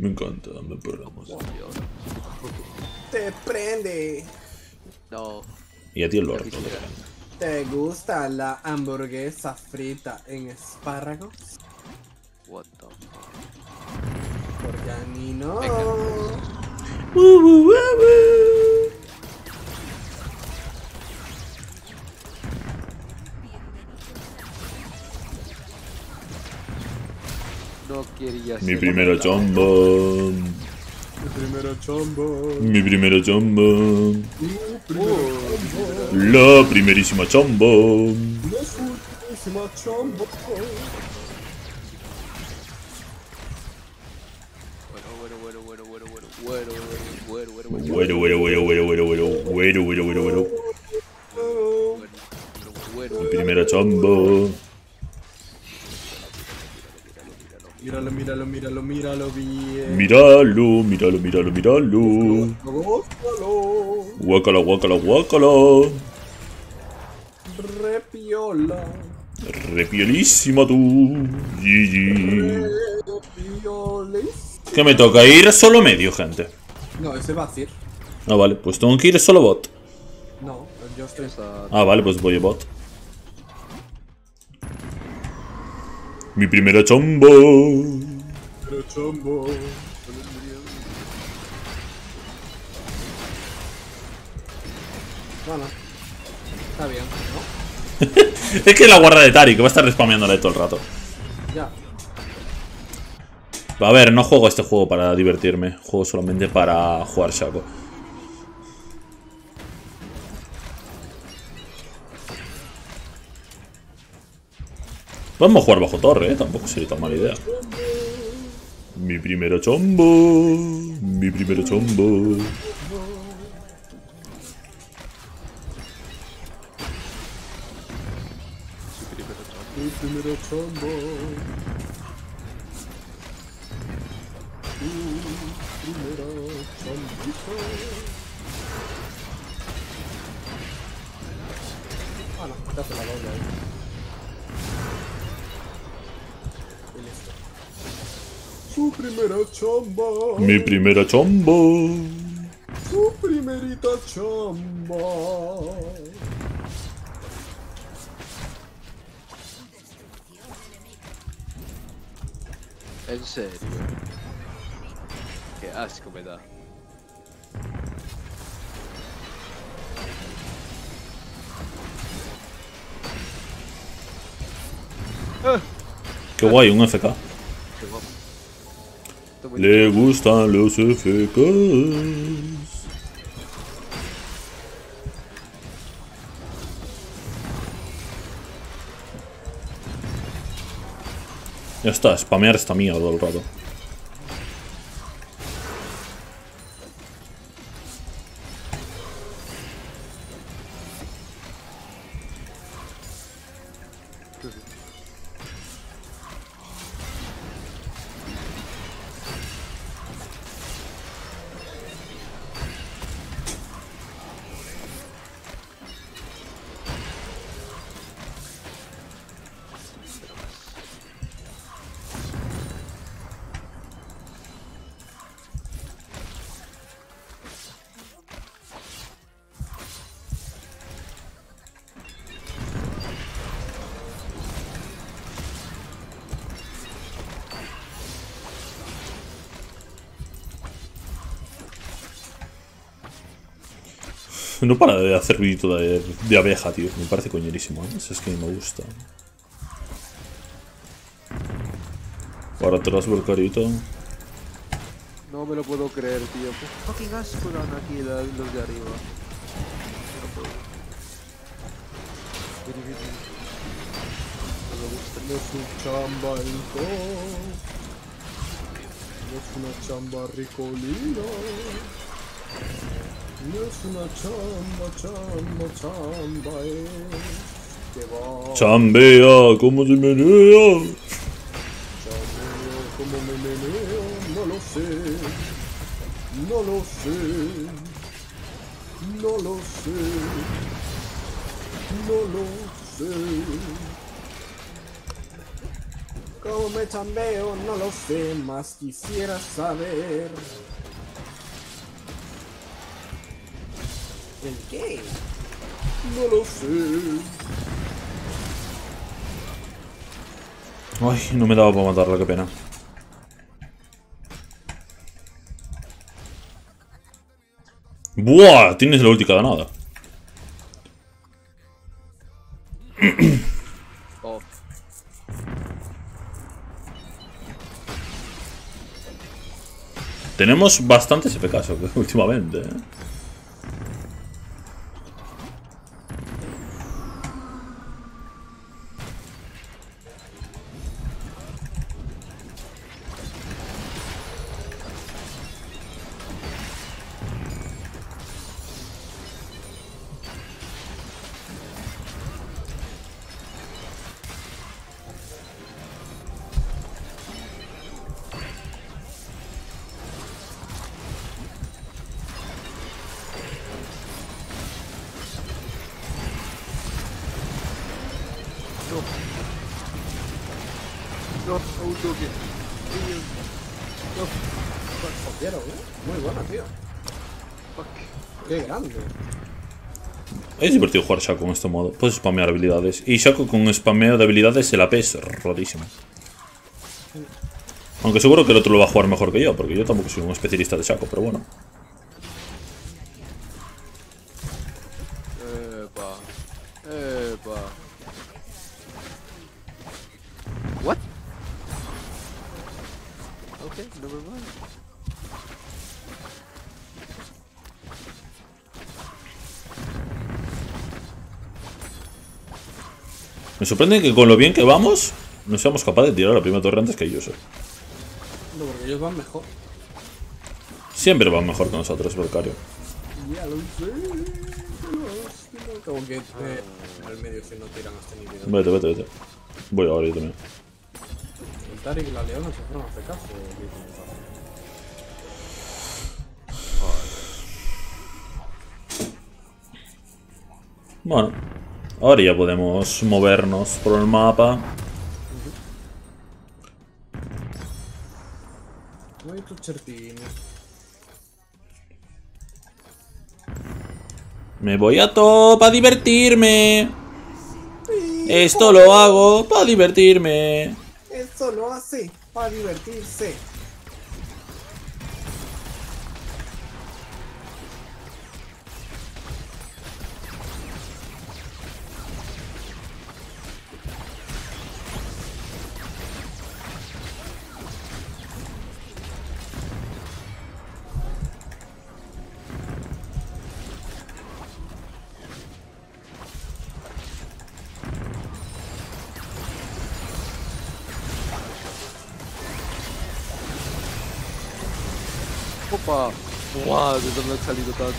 Me encanta, me programa. Te prende. No. Y a ti el orto. ¿Te gusta la hamburguesa frita en espárragos? What the fuck. Porque a mí no. Venga. No quería Mi la- chomba. Mi primero chombo. Mi primero chombo. La primerísima chomba. La ultimísima chombo. Bueno, bueno, bueno, bueno, bueno, bueno, bueno, bueno, bueno, bueno, bueno, Bueno, bueno, bueno, Míralo, míralo, míralo, míralo bien. Míralo, míralo, míralo, míralo. Gózalo. Guácala, guácala, guácala. Repiola. Repielísima tú. GG. Repioles. ¿Qué me toca? Ir solo medio, gente. No, ese va a decir. Ah, vale, pues tengo que ir solo bot. No, yo estoy. Esa- Ah, vale, pues voy a bot. Mi primera chomba. Chombo. Bueno, está bien, ¿no? Es que la guarda de Tari, que va a estar spameándola todo el rato. Ya. A ver, no juego este juego para divertirme. Juego solamente para jugar Shaco. Podemos jugar bajo torre, ¿eh? Tampoco sería tan mala idea. Mi primero chombo. Mi primero chombo. Mi primero chombo. Mi primero chombito. Ah, no, la doble. Su primera chamba. Mi primera chombo. Su primerita chamba. En serio. Qué asco me da. Qué guay, un FK. Le gustan los FKs. Ya está, spamear esta todo el rato. No para de hacer ruidito de, de abeja, tío. Me parece coñerísimo, ¿eh? Es que me gusta. Ahora atrás, carito. No me lo puedo creer, tío. Qué fucking asco dan aquí la- los de arriba. No puedo. Me gusta. No es un chamba rico. No es una chamba ricolina. Chambea, ¿cómo se menea? Chambeo como me meneo, no lo sé. No lo sé. No lo sé. No lo sé. ¿Cómo me chambeo? No lo sé, más quisiera saber. No lo sé. Ay, no me daba para matarla, qué pena. ¡Buah! Tienes la ulti cada nada. Oh, Tenemos bastantes FKs últimamente, ¿eh? No, un toque. No, Jodieron, ¿eh? Muy buena, tío. fuck. Qué grande. Es divertido jugar Shaco en este modo. Puedes spamear habilidades. Y Shaco con spameo de habilidades el AP es rotísimo. Aunque seguro que el otro lo va a jugar mejor que yo, porque yo tampoco soy un especialista de Shaco, pero bueno. Sorprende que con lo bien que vamos, no seamos capaces de tirar la primera torre antes que ellos. eh. No, porque ellos van mejor. Siempre van mejor que nosotros, Belcario. Ya lo sé. Como que eh, en el medio si no tiran a este nivel. Vete, vete, vete. Voy ahora yo también. El Tarik y la Leona se fueron a hacer caso. Bueno, ahora ya podemos movernos por el mapa. Me voy a todo para divertirme. Esto lo hago para divertirme. Eso lo hace para divertirse. Wow, de dónde han salido gente.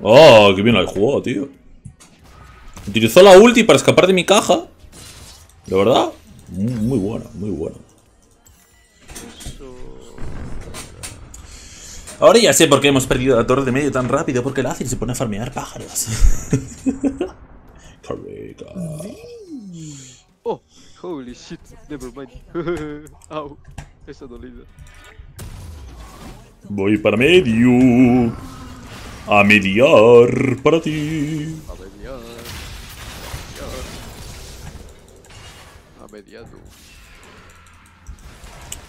Oh, qué bien he jugado, tío. Utilizó la ulti para escapar de mi caja. De verdad. Muy, muy buena, muy buena. Ahora ya sé por qué hemos perdido la torre de medio tan rápido. Porque el Azir se pone a farmear pájaros. Qué rica. Oh, holy shit, never mind. Au, esa dolida. Voy para medio. A mediar para ti. A mediar. mediar. A mediado.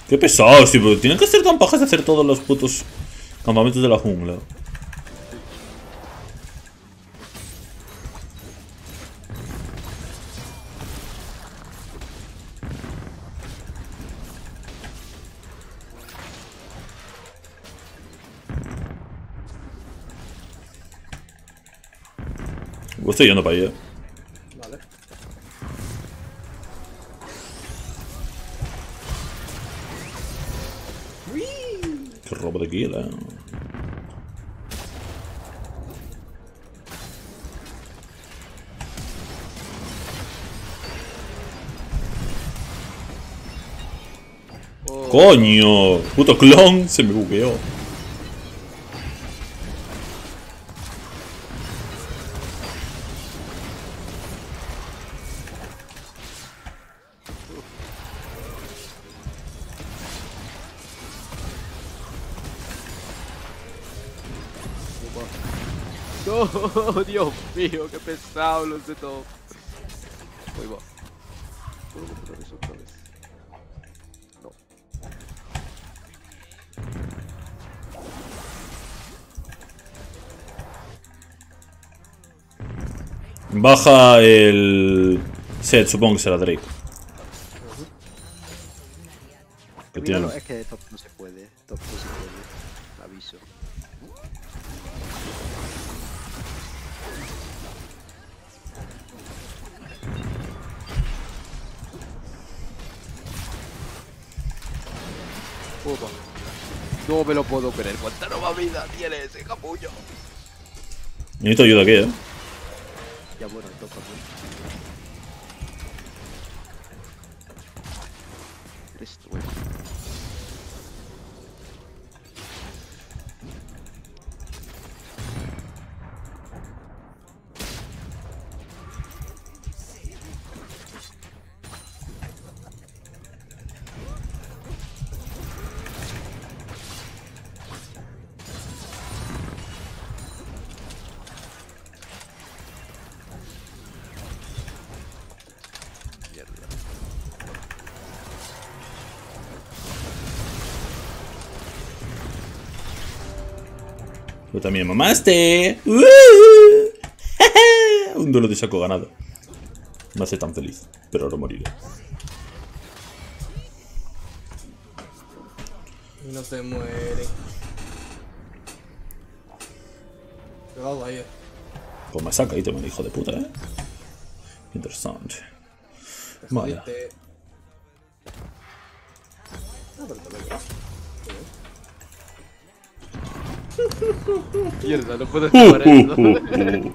Qué pesados, tío. Tienen que ser tan pajas de hacer todos los putos campamentos de la jungla. Estoy yendo para allá. Vale. Qué robo de kill, eh. Oh, ¡Coño! Puto clon se me bugueó. Oh, Dios mío, qué pesado los de todo. Ahí va. No. Baja el set, supongo que será Drake. Que Míralo, tiene- es que top no se puede. Top no se puede. Aviso. No me lo puedo creer. ¿Cuánta nueva vida tiene ese capullo? Necesito ayuda aquí, eh. Ya bueno. Eres Tú también mamaste. ¡Uh! Un duelo de saco ganado. Me hace tan feliz, pero ahora moriré. Y no se muere. Cuidado ahí. Pues me saca y te me hijo de puta, eh. Interesante. Vaya. Jodiste. Ah, pero te. Mierda, no puedo escapar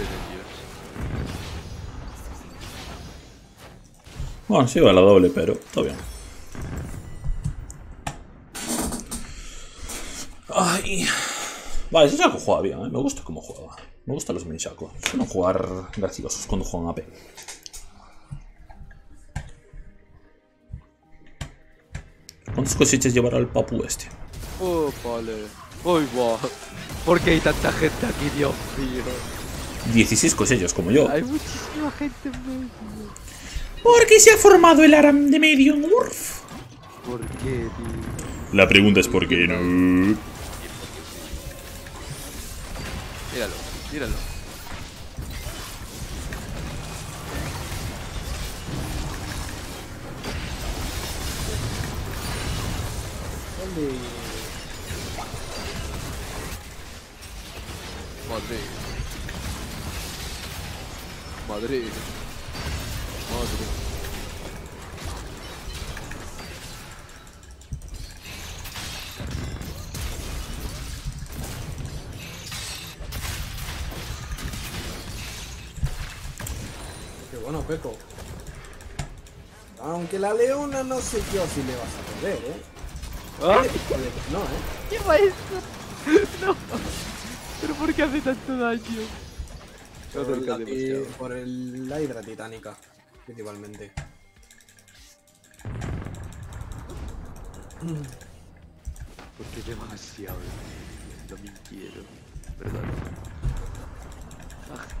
de Dios. Bueno, sí va la doble, pero está bien. Ay. Vale, ese saco juega bien, ¿eh? Me gusta cómo juega. Me gustan los minisacos. Suelen jugar graciosos cuando juegan AP. ¿Cuántas cosechas llevará el papu este? Oh, vale. Uy, va. ¿Por qué hay tanta gente aquí, Dios mío? 16 cosechas como yo. Hay muchísima gente en medio. ¿Por qué se ha formado el Aram de medio Urf? ¿Por qué, tío? La pregunta es por qué no. Míralo, míralo. ¿Dónde? Madre. Madre. Madre. Qué bueno, Peco. Aunque la leona no sé yo si le vas a perder, ¿eh? ¡Ah! No, ¿eh? ¿Qué va esto? No. ¿Pero por qué hace tanto daño? Por, ti- demasiado. por el, la hidra titánica, principalmente. Porque demasiado. También quiero. ¿Verdad? Magia.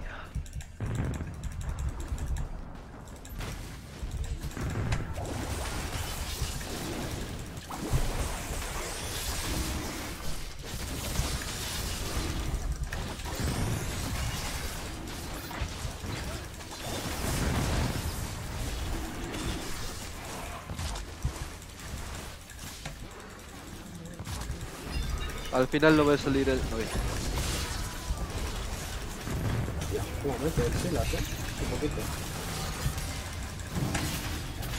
Al final no va a salir el. No, ¿cómo mete el Silas, eh? Un poquito.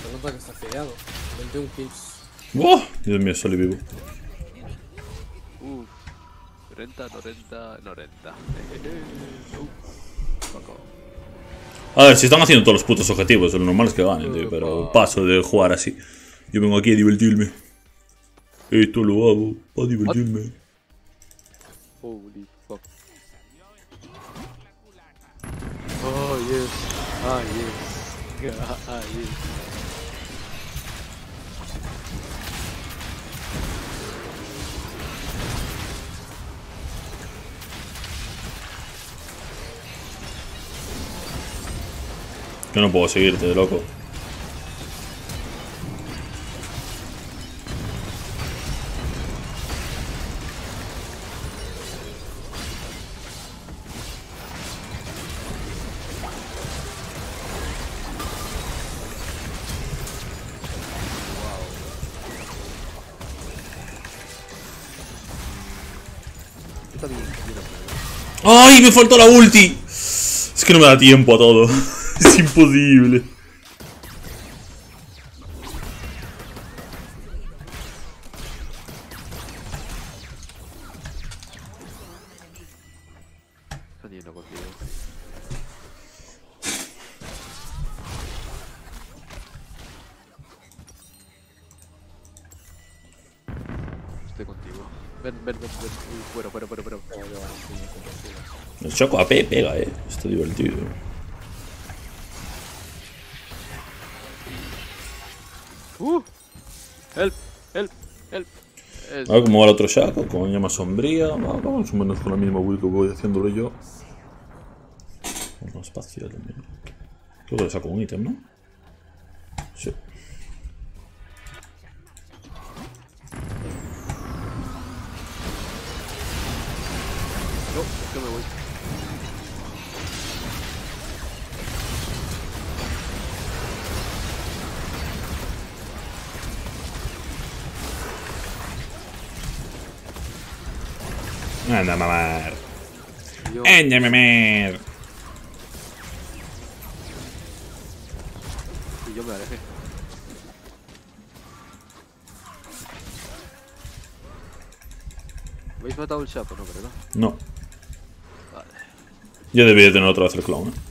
Se nota que está feado. 21 kills. ¡Oh! Dios mío, salí vivo. Uff. 90, 90, 90. Uh, poco. A ver, si están haciendo todos los putos objetivos, lo normal es que ganen, tío, pero paso de jugar así. Yo vengo aquí a divertirme. Esto lo hago para divertirme. Holy fuck. Oh, yes. Ah, yes. Ah, yes. Yo no puedo seguirte, loco. ¡Ay! Me faltó la ulti. Es que no me da tiempo a todo. Es imposible. Choco AP pega, eh. Está divertido. Uh. Help, help, help. A ver cómo va el otro Shaco, con llama sombría. Va, va más o menos con la misma build que voy haciéndolo yo. Con más espacio también. Creo que le saco un ítem, ¿no? Mamar. y yo me alejé. ¿Habéis matado el chapo, no, verdad? No. Vale. Yo debería tener otra vez el clon, ¿eh?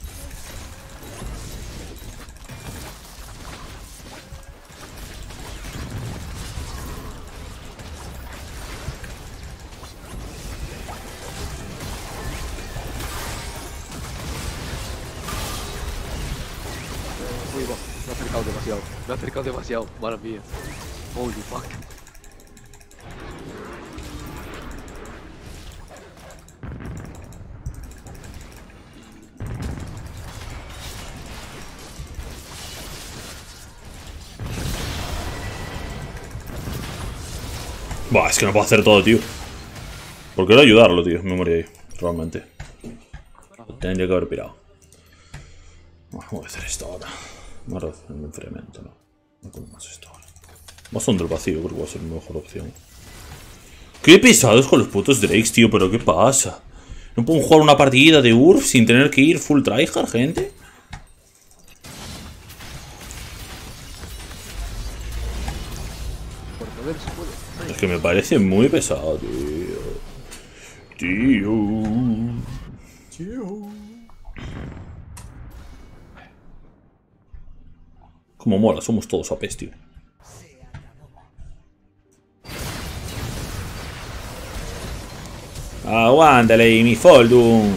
Me ha acercado demasiado. Madre mía. Holy fuck. Buah, es que no puedo hacer todo, tío. Por qué no ayudarlo, tío. Me morí ahí, realmente. Tendría que haber pirado. Buah, voy a hacer esto ahora. Más el enfriamiento, no. No como más esto ahora. El vacío, creo que va a ser mi mejor opción. Qué pesados con los putos Drakes, tío, pero ¿qué pasa? ¿No puedo jugar una partida de URF sin tener que ir full tryhard, gente? Es que me parece muy pesado, tío. Tío. Tío. Como mola, somos todos apes, tío. Aguántale, mi Foldum.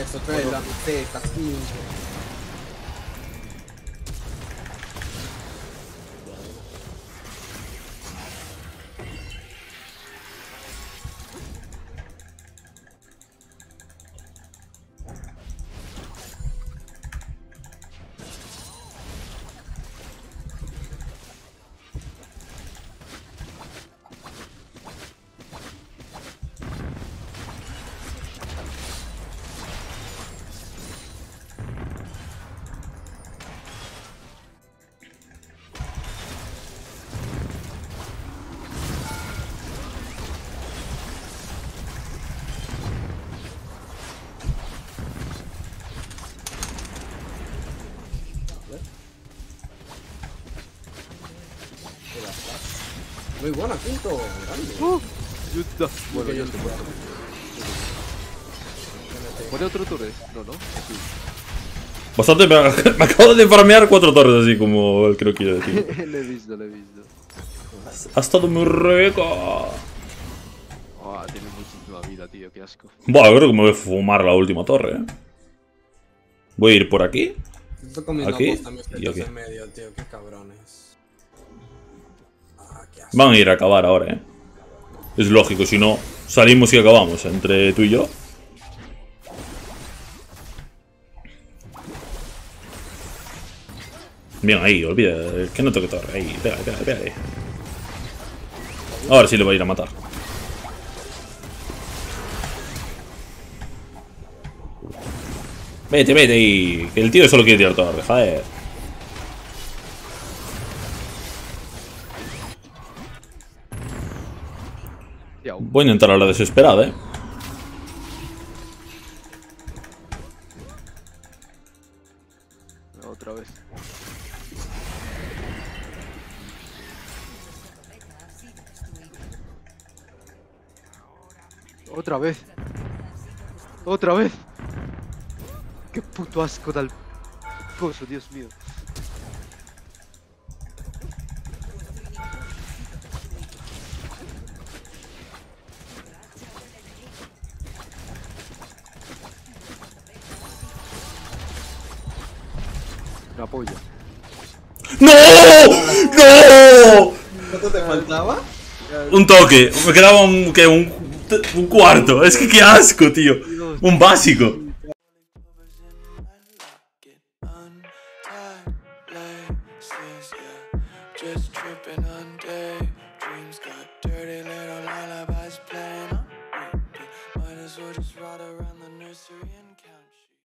Eso, quella, Z, spinge. Muy buena, quinto. Grande. ¡Uh! Yuta. Bueno, ya yo estoy muerto. ¿Pone otro torre? No, no. Sí. Bastante. Me, me acabo de farmear cuatro torres así como el creo que yo decir. le he visto, le he visto. Ha estado muy rico. Oh, tiene muchísima vida, tío. Qué asco. Bueno, creo que me voy a fumar la última torre, eh. Voy a ir por aquí. Estoy comiendo Aquí y aquí. en medio, tío. Qué cabrones. Van a ir a acabar ahora, eh. Es lógico, si no, salimos y acabamos entre tú y yo. Bien, ahí, olvida, que no toque torre, ahí, pega, pega ahí. Ahora sí le voy a ir a matar. Vete, vete ahí, que el tío solo quiere tirar torre, joder. Voy a a la desesperada, eh. Otra vez. Otra vez. Otra vez. Qué puto asco tal coso, Dios mío. Una polla. ¡No! ¡No! ¿Cuánto te faltaba? Un toque. Me quedaba un, ¿qué? un, un cuarto. Es que qué asco, tío. Un básico.